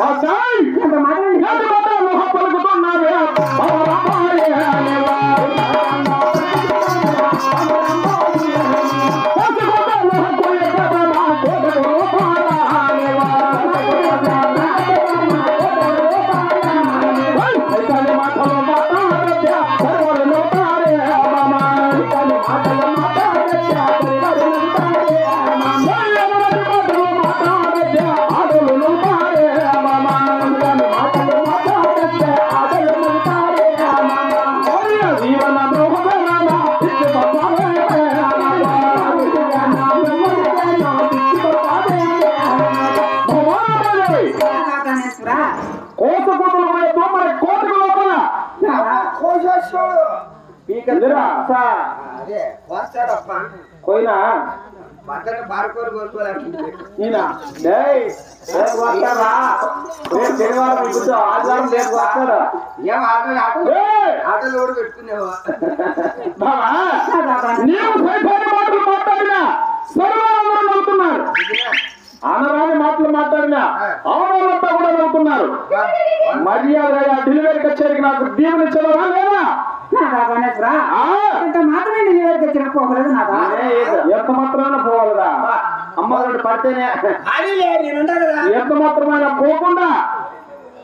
వాసాయ్! ఎంత మాట లోహ పలుకుతున్నావే? కోసగుడ్డలు పోయే దోమల కోటకు లోపల. కోసేస్తాడు సా అదే కోస్తాడప్ప. కోయినా పక్కన బారుకోరు కోరుకోలేకపోతే ఈయన డేయ్ రేపు వస్తారా రేపు శనివారం ఇప్పుడు ఆదివారం రేపు వస్తాడు ఏం ఆటలు ఆటలు? ఏయ్! ఆటలు కూడా పెట్టుకునేవా? బావా నీవు మాటలు మాట్లాడినా సర్వాలందరూ నవ్వుతున్నారు అనరాని మాటలు మాట్లాడినా ఆడవాళ్ళంతా కూడా నవ్వుతున్నారు మర్యాదగా డెలివరీ కచేరికి నాకు దీవెన ఇచ్చదవా లేదా? ఆ? మాత్రమే నివేదిక తినకపోలేదు నాదా ఎంత మాత్రమైనా పోవాలిరా అమ్మగారు పడితేనే. ఎంత మాత్రమైనా పోకుండా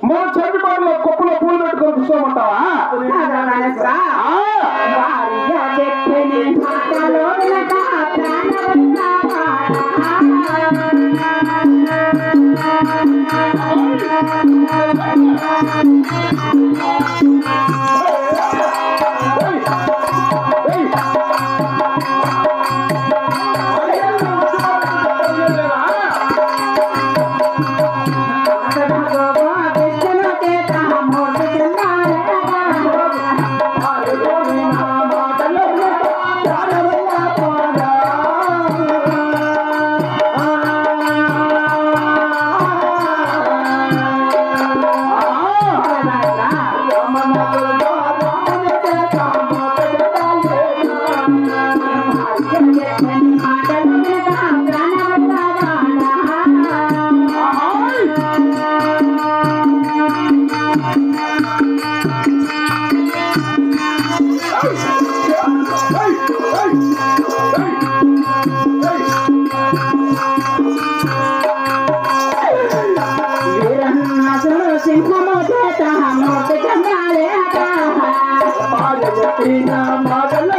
మన చెవి పనుల కుప్పలో పూలు పెట్టుకొని కూర్చోమంటావా? மகள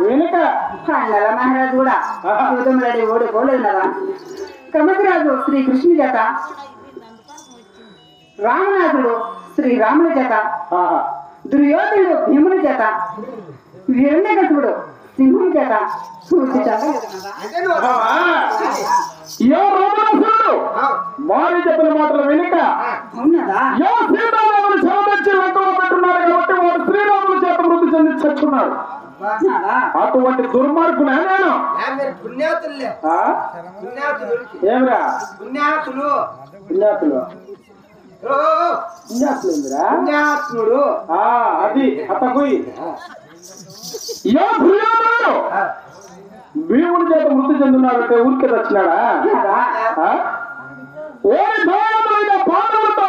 వెనుక నల్ల మహారాజు కూడా యుద్ధములడి ఓడిపోలేదు కదా కమకరాజు శ్రీ కృష్ణుని చేత రామనాథుడు శ్రీ రాముని చేత ఆహా. దుర్యోధనుడు భీముని చేత హిరణ్యకశుడు సింహం మారి చెప్పిన మాటలు వినక సీతారాములు లంకలో పెట్టున్నాడు కాబట్టి వాడు శ్రీరాముల చేత మృతి చెంది నాదా అటువంటి దుర్మార్గునే నేను? ఏమిరా? పుణ్యాతులు. పుణ్యాతులు. అది అతగుయి భీముడి చేత మృతి చెందున్నాడంటే ఊరికే వచ్చినాడా? ఓడి పాండవులతో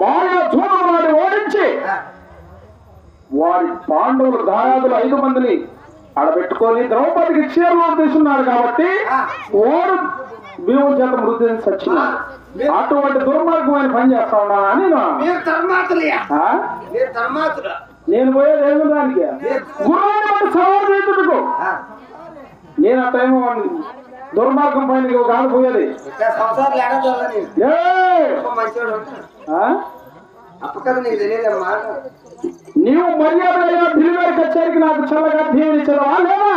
మాయ చూడమని ఓడించి వారి పాండవులు దాయాదులు ఐదు మందిని ఆడబెట్టుకొని ద్రౌపదికి చీరలో తీసున్నాడు కాబట్టి ఓడు భీముడి చేత మృతి చెంది చచ్చినాడు అటువంటి దుర్మార్గమైన పని చేస్తా ఉన్నానా అని నేను పోయేది ఏమి దానికి? చేతుడుకు ఆ, నేను ఆ టైం దుర్మార్గం పైన కాదు పోయేది. నీవు మర్యాదగా ఢిల్లీ కచేరికి నాకు చల్లగా దీవెనిచ్చదవా లేదా?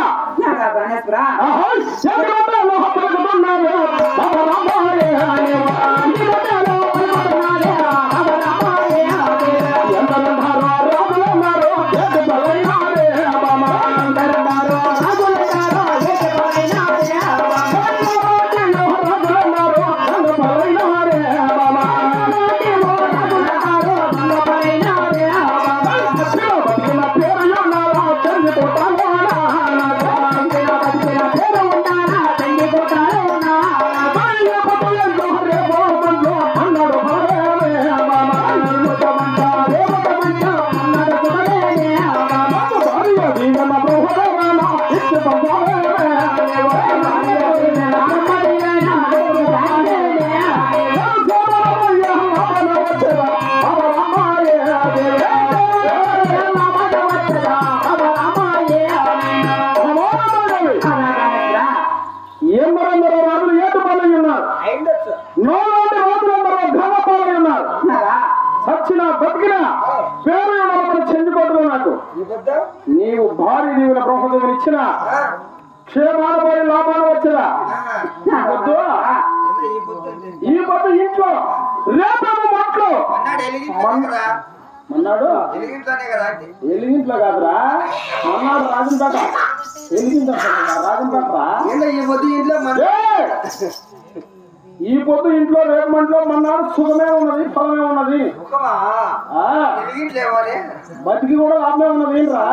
Você ఆ, క్షేమాల పోయి లాభాలు వచ్చినా? వద్దు. ఈ పొద్దు ఇంట్లో రేపేమో మట్లో. మన్నాడు? ఎలిగింట్లో కాదురా. మన్నాడు రాజంపేట ఎలిగింట్లో రాజంపేట ఏందో ఈ పొద్దు ఇంట్లో! ఈ పొద్దు ఇంట్లో రేపు మంటలో మన్నాడు సుఖమే ఉన్నది ఫలమే ఉన్నది. బతికి కూడా లాభమే ఉన్నది ఏంట్రా?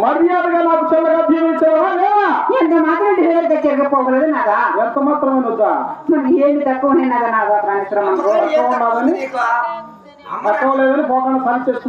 మర్యాదగా నాకు చల్లగా జీవించావా లేదా? ఎంత మాత్రం ఢిల్లీ దగ్గరికి పోగలదు నాదా? ఎంత మాత్రమే వద్దా మరి ఏమి తక్కువనే నాదా నాదా ప్రాణేశ్వర తక్కువ తక్కువ లేదని పోకుండా పని చేసి